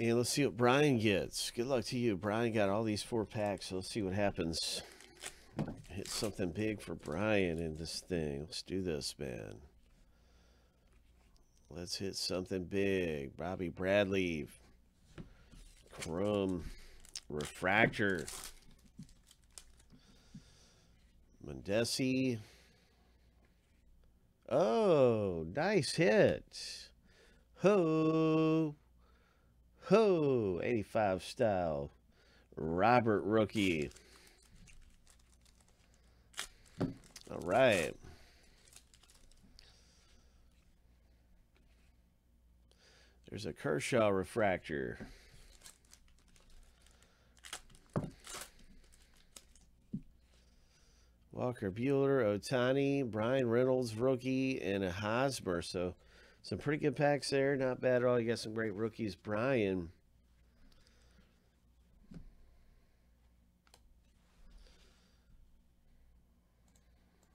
And let's see what Brian gets. Good luck to you. Brian got all these four packs, so let's see what happens. Hit something big for Brian in this thing. Let's do this, man. Let's hit something big. Bobby Bradley. Chrome. Refractor. Mondesi. Oh, nice hit. Ho. Ho. 85 style. Robert rookie. All right. There's a Kershaw refractor. Walker Buehler, Ohtani, Bryan Reynolds, rookie, and a Hosmer. So some pretty good packs there. Not bad at all. You got some great rookies. Brian